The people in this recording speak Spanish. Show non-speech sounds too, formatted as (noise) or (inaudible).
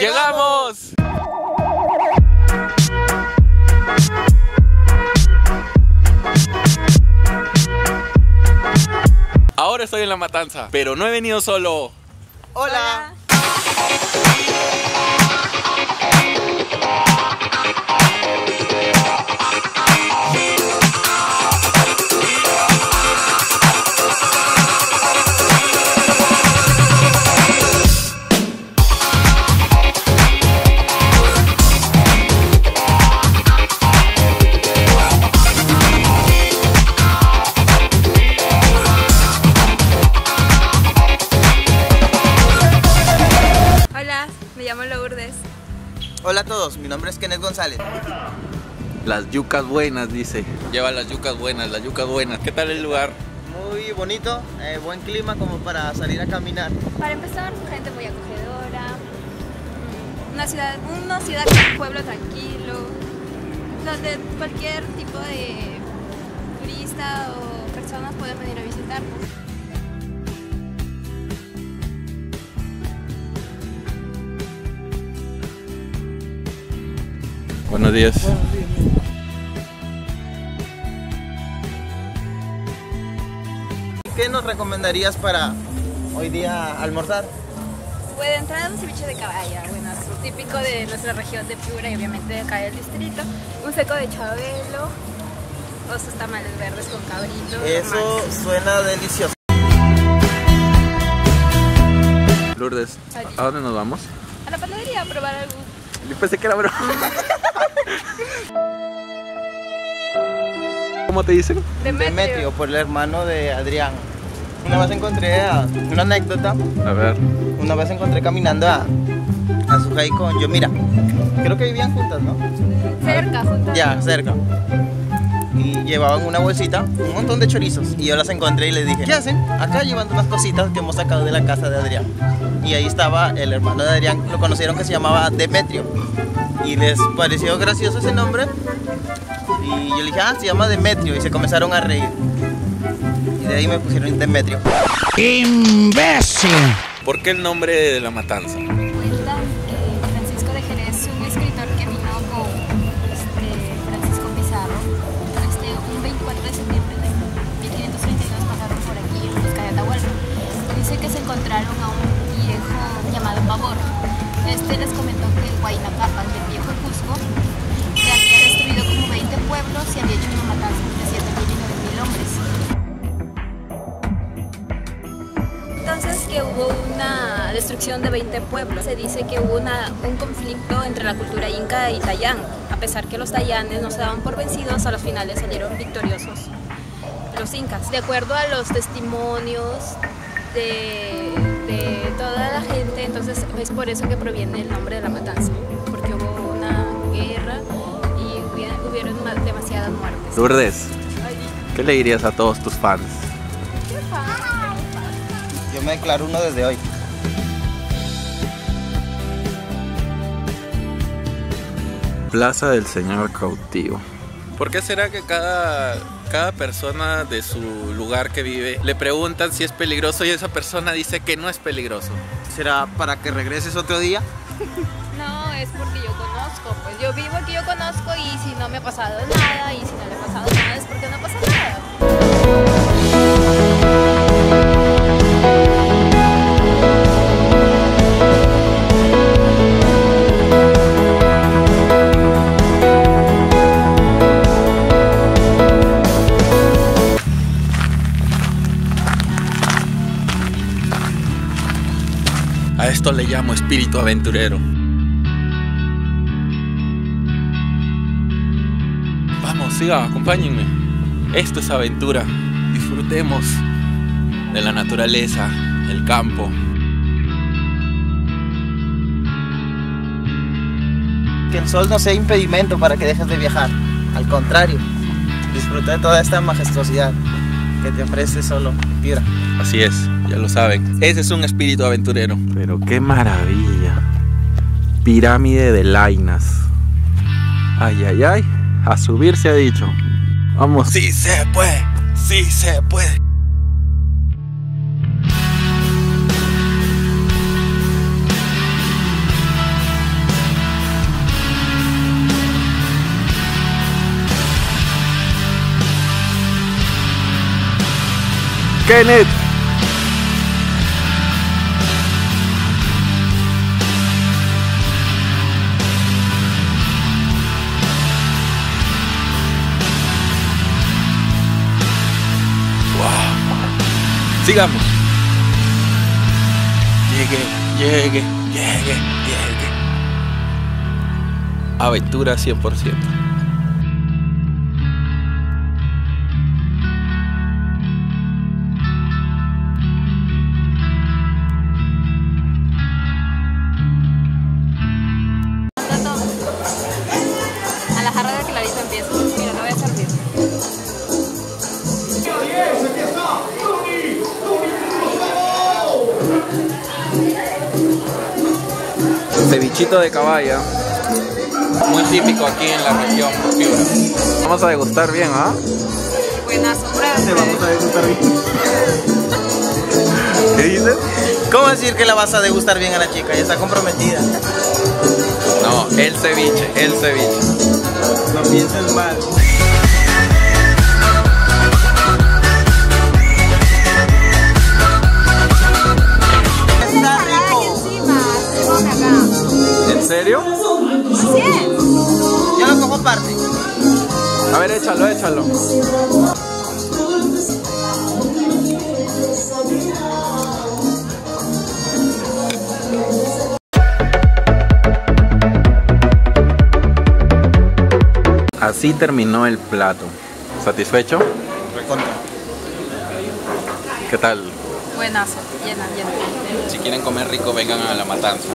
¡Llegamos! Ahora estoy en la matanza, pero no he venido solo. Hola. Hola, Hola a todos, mi nombre es Kenneth González. Las yucas buenas, dice. Lleva las yucas buenas, las yucas buenas. ¿Qué tal el lugar? Muy bonito, eh, buen clima como para salir a caminar. Para empezar, gente muy acogedora. mm, Una ciudad, una ciudad, un pueblo tranquilo, donde cualquier tipo de turista o personas pueden venir a visitarnos. Buenos días. ¿Qué nos recomendarías para hoy día almorzar? Puede entrar un ceviche de caballa, bueno, es típico de nuestra región de Piura y obviamente de acá del distrito. Un seco de chabelo, o sus tamales verdes con cabrito. Eso suena delicioso. Lourdes, ¿a dónde nos vamos? A la panadería a probar algo. Yo pensé que era broma. (laughs) ¿Cómo te dicen? Demetrio, por el hermano de Adrián. Una vez encontré a, una anécdota, A ver. una vez encontré caminando a, a Sujei con yo, mira, creo que vivían juntas, ¿no? Cerca, juntas. Ya, cerca. Y llevaban una bolsita, un montón de chorizos. Y yo las encontré y les dije, ¿qué hacen? Acá llevando unas cositas que hemos sacado de la casa de Adrián. Y ahí estaba el hermano de Adrián, lo conocieron que se llamaba Demetrio. Y les pareció gracioso ese nombre. Y yo le dije, ah, se llama Demetrio. Y se comenzaron a reír. Y de ahí me pusieron Demetrio. ¿Por qué el nombre de la matanza? Cuenta que Francisco de Jerez, un escritor que vino con este, Francisco Pizarro, este, un 24 de septiembre de 1532 pasaron por aquí en busca de Atahualpa. Dice que se encontraron a un viejo llamado Pavor. Este les comentó que el Huayna destrucción de 20 pueblos. Se dice que hubo una- un conflicto entre la cultura inca y tayán. A pesar que los tayanes no se daban por vencidos, a los finales salieron victoriosos los incas. De acuerdo a los testimonios de, de toda la gente, entonces es por eso que proviene el nombre de la matanza. Porque hubo una guerra y hubi- hubieron ma- demasiadas muertes. Lourdes, ¿qué le dirías a todos tus fans? Yo me declaro uno desde hoy. Plaza del Señor Cautivo. ¿Por qué será que cada, cada persona de su lugar que vive le preguntan si es peligroso y esa persona dice que no es peligroso? ¿Será para que regreses otro día? (laughs) No, es porque yo conozco. Pues yo vivo aquí, yo conozco y si no me ha pasado nada y si no le ha pasado nada es porque no pasa nada. Le llamo espíritu aventurero. Vamos, siga, acompáñenme. Esto es aventura. Disfrutemos de la naturaleza, el campo. Que el sol no sea impedimento para que dejes de viajar. Al contrario, disfruta de toda esta majestuosidad que te ofrece solo Piura. Así es, ya lo saben. Ese es un espíritu aventurero. Pero qué maravilla. Pirámide de Lainas. Ay, ay, ay. A subir se ha dicho. Vamos. Sí se puede. Sí se puede. Kenneth. Sigamos. Llegue, llegue, llegue, llegue. Aventura 100%. Empieza. Mira, no voy a servir. Cevichito de caballa. Muy típico aquí en la región Piura. Vamos a degustar bien, ¿ah? Buenazo, Te vamos a degustar bien. (laughs) ¿Qué dices? ¿Cómo decir que la vas a degustar bien a la chica? Ya está comprometida. No, el ceviche, el ceviche. No pienses mal. Está rico. ¿En serio? Yo lo cojo parte. A ver, échalo, échalo. así terminó el plato. ¿Satisfecho? ¿Qué tal? Buenazo, llena, llena. Si quieren comer rico, vengan a la matanza.